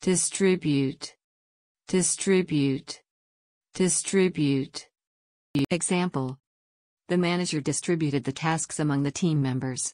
distribute, distribute, distribute. Example The manager distributed the tasks among the team members.